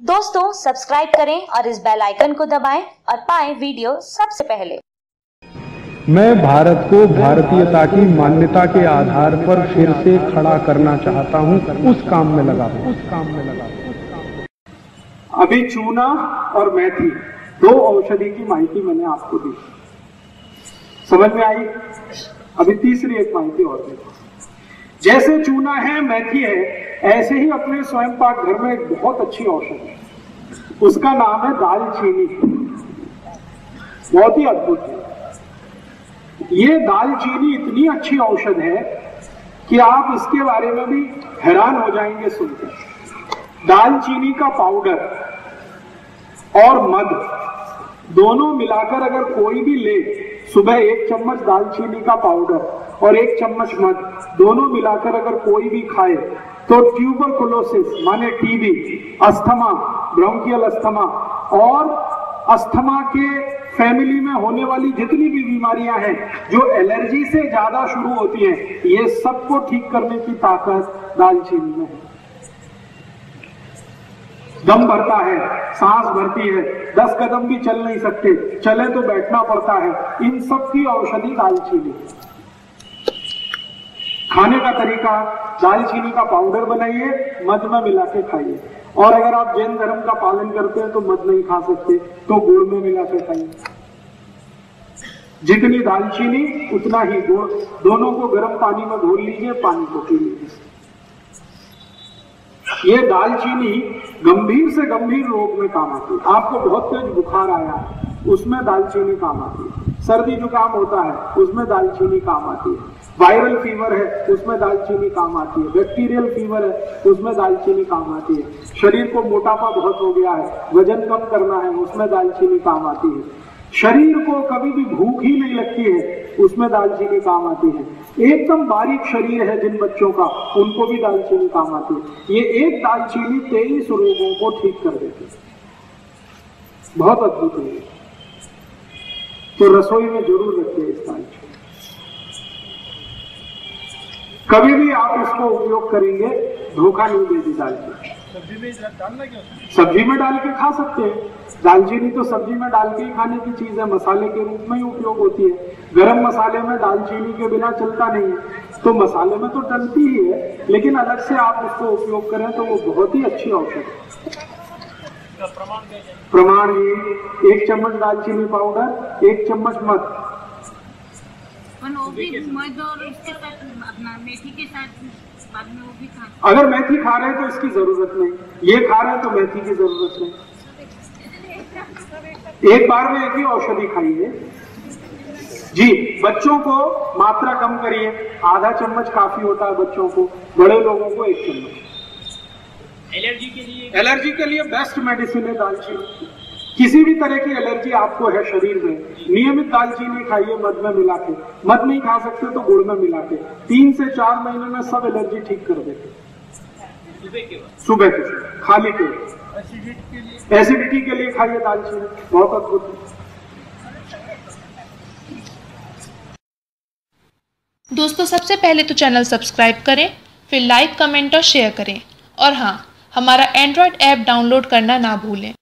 दोस्तों सब्सक्राइब करें और इस बेल आइकन को दबाएँ और पाएँ वीडियो सबसे पहले। मैं भारत को भारतीयता की मान्यता के आधार पर फिर से खड़ा करना चाहता हूँ। उस काम में लगा उस काम में लगा अभी चूना और मेथी दो औषधि की माहिती मैंने आपको दी। समझ में आई? अभी तीसरी एक माहिती और देखो जैसे चूना है, मैथी है, ऐसे ही अपने स्वयं पाक घर में एक बहुत अच्छी औषध है। उसका नाम है दालचीनी बहुत ही अद्भुत है। ये दालचीनी इतनी अच्छी औषध है कि आप इसके बारे में भी हैरान हो जाएँगे सुनकर। दालचीनी का पाउडर और मध दोनों मिलाकर अगर कोई भी ले, सुबह एक चम्मच दालचीनी का पाउडर और एक चम्मच मध। दोनों मिलाकर अगर कोई भी खाए तो ट्यूबरकुलोसिस माने टीबी अस्थमा ब्रोंकियल अस्थमा और अस्थमा के फैमिली में होने वाली जितनी भी बीमारियाँ हैं, जो एलर्जी से ज़्यादा शुरू होती हैं, ये सबको ठीक करने की ताकत दालचीनी में है। दम भरता है, सांस भरती है, दस कदम भी चल नहीं सकते, चले तो बैठना पड़ता है। इन सब की औषधि दालचीनी। खाने का तरीका दालचीनी का पाउडर बनाइए, मध में मिला के खाइए। और अगर आप जैन धर्म का पालन करते हैं तो मध नहीं खा सकते तो गुड़ में मिला के खाइए। जितनी दालचीनी उतना ही गुड़। दोनों को गर्म पानी में घोल लीजिए, पानी को पी लीजिए। ये दालचीनी गंभीर से गंभीर रोग में काम आती है। आपको बहुत तेज बुखार आया, उसमें दालचीनी काम आती है। सर्दी जुकाम होता है, उसमें दालचीनी काम आती है। वायरल फीवर है, उसमें दालचीनी काम आती है। बैक्टीरियल फीवर है, उसमें दालचीनी काम आती है। शरीर को मोटापा बहुत हो गया है, वज़न कम करना है, उसमें दालचीनी काम आती है। शरीर को कभी भी भूख ही नहीं लगती है, उसमें दालचीनी काम आती है। एकदम बारीक शरीर है जिन बच्चों का, उनको भी दालचीनी काम आती है। ये एक दालचीनी तेईस रोगों को ठीक कर देती है। बहुत अद्भुत है तो रसोई में ज़रूर रखिए इस दालचीनी कभी भी आप इसको उपयोग करेंगे धोखा नहीं देगी दालचीनी सब्ज़ी में डाल के खा सकते हैं। दालचीनी तो सब्ज़ी में डाल के ही खाने की चीज़ है मसाले के रूप में ही उपयोग होती है। गरम मसाले में दालचीनी के बिना चलता नहीं है। तो मसाले में तो डलती ही है लेकिन अलग से आप उसको उपयोग करें तो वो बहुत ही अच्छी औषध है। प्रमाण ये एक चम्मच दालचीनी पाउडर एक चम्मच मध। पण वो भी मध और उसके साथ अपना मेथी के साथ बाद में वो भी खा अगर मेथी खा रहे हैं तो इसकी ज़रूरत नहीं। ये खा रहे हैं तो मेथी की ज़रूरत नहीं। एक बार में एक ही औषधि खाइए। जी बच्चों को मात्रा कम करिए। आधा चम्मच काफ़ी होता है बच्चों को। बड़े लोगों को एक चम्मच। एलर्जी के लिए एलर्जी के लिए बेस्ट मेडिसिन है दालचीनी। किसी भी तरह की एलर्जी आपको है शरीर में नियमित दालचीनी खाइए मध में मिला के। मध नहीं खा सकते तो गुड़ में मिला के। तीन से चार महीने में सब एलर्जी ठीक कर देते। सुबह के के खाली पेट। एसिडिटी के लिए खाइए दालचीनी बहुत अद्भुत। दोस्तों सबसे पहले तो चैनल सब्सक्राइब करें फिर लाइक कमेंट और शेयर करें। और हाँ हमारा एंड्रॉयड ऐप डाउनलोड करना ना भूलें।